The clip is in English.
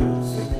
music